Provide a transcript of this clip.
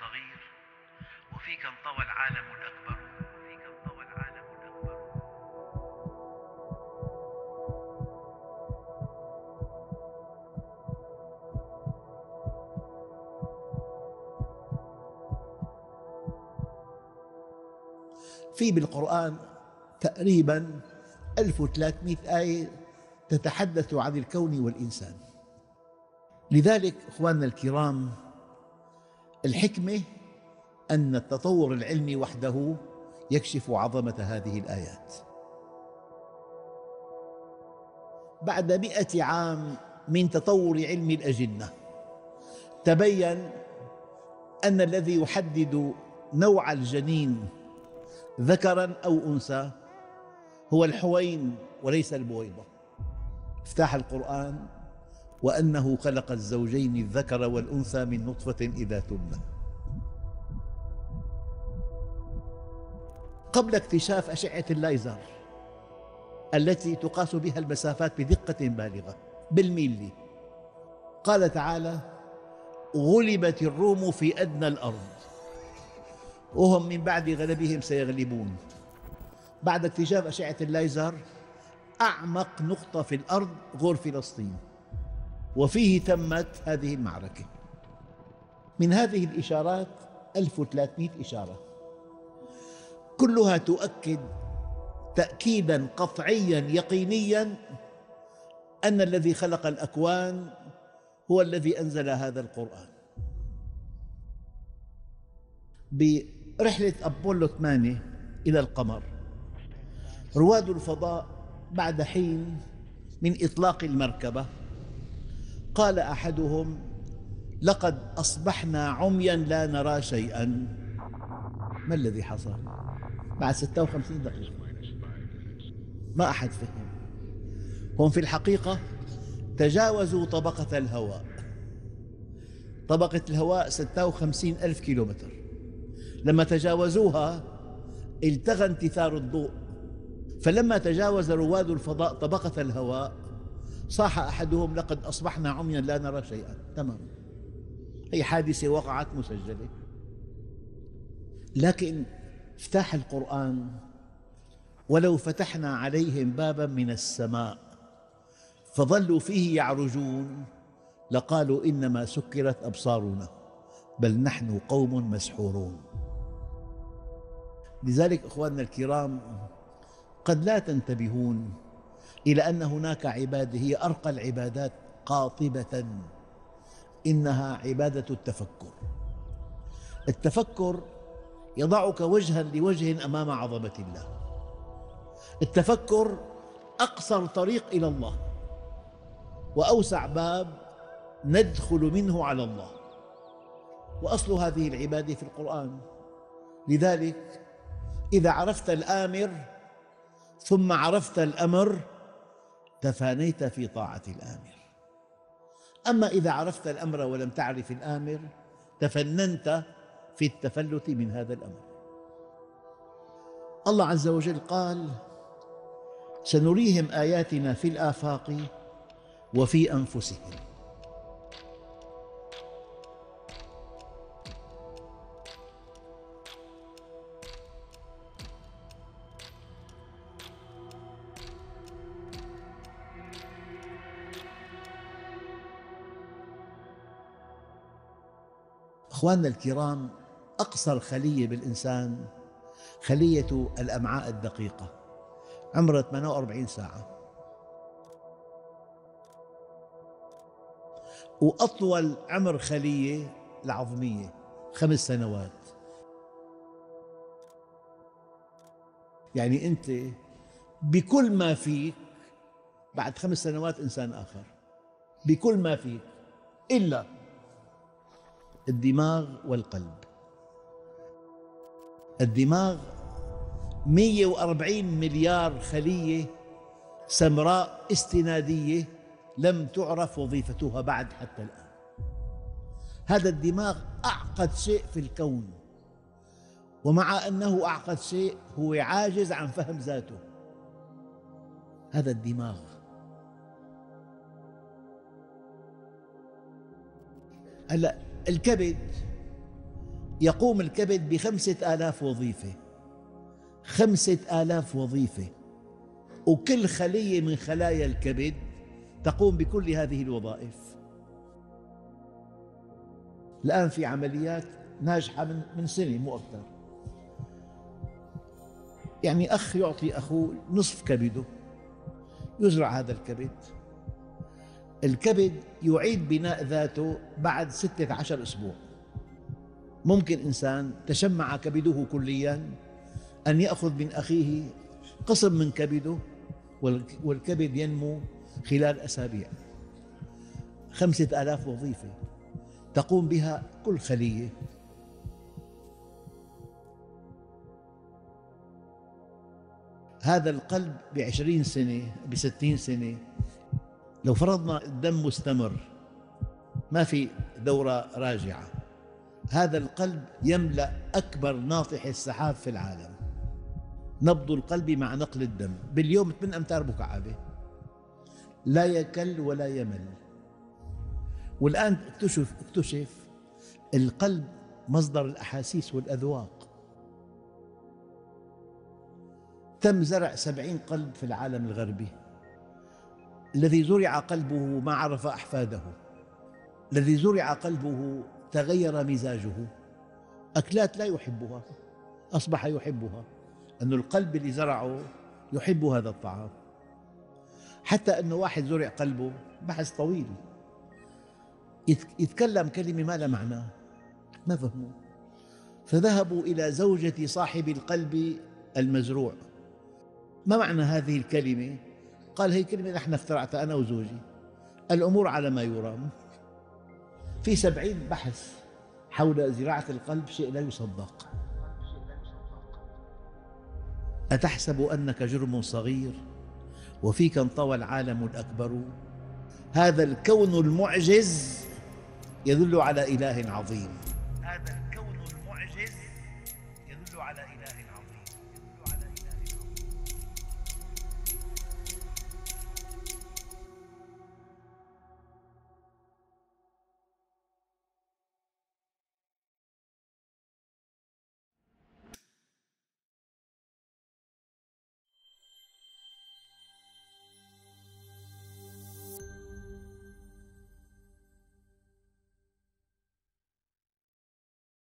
صغير وفيك انطوى العالم الأكبر. وفيك انطوى العالم الأكبر. في بالقرآن تقريبا 1300 آية تتحدث عن الكون والإنسان. لذلك إخواننا الكرام الحكمة أن التطور العلمي وحده يكشف عظمة هذه الآيات. بعد مئة عام من تطور علم الأجنة تبين أن الذي يحدد نوع الجنين ذكرا أو أنثى هو الحوين وليس البويضة. افتح القرآن. وأنه خلق الزوجين الذكر والأنثى من نطفة إذا تمنى قبل اكتشاف أشعة الليزر التي تقاس بها المسافات بدقة بالغة بالميلي قال تعالى غلبت الروم في أدنى الأرض. وهم من بعد غلبهم سيغلبون. بعد اكتشاف أشعة الليزر أعمق نقطة في الأرض غور فلسطين. وفيه تمت هذه المعركة. من هذه الإشارات 1300 إشارة. كلها تؤكد تأكيدا قطعيا يقينيا أن الذي خلق الأكوان هو الذي أنزل هذا القرآن. برحلة أبولو 8 إلى القمر رواد الفضاء بعد حين من إطلاق المركبة قال أحدهم لقد أصبحنا عميا لا نرى شيئا. ما الذي حصل؟ بعد 56 دقيقة. ما أحد فهم. هم في الحقيقة تجاوزوا طبقة الهواء. طبقة الهواء 56 ألف كيلومتر. لما تجاوزوها التغى انتثار الضوء. فلما تجاوز رواد الفضاء طبقة الهواء صاح أحدهم لقد أصبحنا عميا لا نرى شيئا. تمام. هي حادثة وقعت مسجلة. لكن افتح القرآن ولو فتحنا عليهم بابا من السماء فظلوا فيه يعرجون. لقالوا إنما سكرت أبصارنا بل نحن قوم مسحورون. لذلك إخواننا الكرام قد لا تنتبهون إلى أن هناك عبادة هي أرقى العبادات قاطبة. إنها عبادة التفكر. التفكر يضعك وجها لوجه أمام عظمة الله. التفكر أقصر طريق إلى الله. وأوسع باب ندخل منه على الله. وأصل هذه العبادة في القرآن. لذلك إذا عرفت الآمر ثم عرفت الأمر تفانيت في طاعة الآمر. أما إذا عرفت الأمر ولم تعرف الآمر تفننت في التفلت من هذا الأمر. الله عز وجل قال سنريهم آياتنا في الآفاق وفي أنفسهم. أخواننا الكرام أقصر خلية بالإنسان خلية الأمعاء الدقيقة. عمرها 48 ساعة. وأطول عمر خلية العظمية خمس سنوات. يعني أنت بكل ما فيك بعد خمس سنوات إنسان آخر. بكل ما فيك إلا الدماغ والقلب. الدماغ 140 مليار خلية سمراء استنادية لم تعرف وظيفتها بعد حتى الآن. هذا الدماغ أعقد شيء في الكون ومع أنه أعقد شيء هو عاجز عن فهم ذاته. هذا الدماغ. هلا الكبد يقوم الكبد بخمسة آلاف وظيفة. خمسة آلاف وظيفة. وكل خلية من خلايا الكبد تقوم بكل هذه الوظائف. الآن في عمليات ناجحة من سنة مو أكثر. يعني أخ يعطي أخوه نصف كبده يزرع هذا الكبد. الكبد يعيد بناء ذاته بعد ستة عشر أسبوع. ممكن إنسان تشمع كبده كليا أن يأخذ من أخيه قسم من كبده والكبد ينمو خلال أسابيع. خمسة آلاف وظيفة تقوم بها كل خلية. هذا القلب بعشرين سنة بستين سنة لو فرضنا الدم مستمر ما في دورة راجعة. هذا القلب يملأ أكبر ناطح السحاب في العالم. نبض القلب مع نقل الدم. باليوم 8 أمتار مكعبة لا يكل ولا يمل. والآن اكتشف اكتشف القلب مصدر الأحاسيس والأذواق. تم زرع سبعين قلب في العالم الغربي. الذي زرع قلبه ما عرف أحفاده. الذي زرع قلبه تغير مزاجه. أكلات لا يحبها أصبح يحبها. أن القلب اللي زرعه يحب هذا الطعام. حتى أنه واحد زرع قلبه بحث طويل. يتكلم كلمة ما لها معنى. ما فهموا فذهبوا إلى زوجة صاحب القلب المزروع. ما معنى هذه الكلمة؟ قال هي كلمة نحن اخترعتها أنا وزوجي. الأمور على ما يرام. في سبعين بحث حول زراعة القلب شيء لا يصدق أتحسب أنك جرم صغير وفيك انطوى العالم الأكبر؟ هذا الكون المعجز يدل على إله عظيم. هذا الكون المعجز يدل على إله عظيم.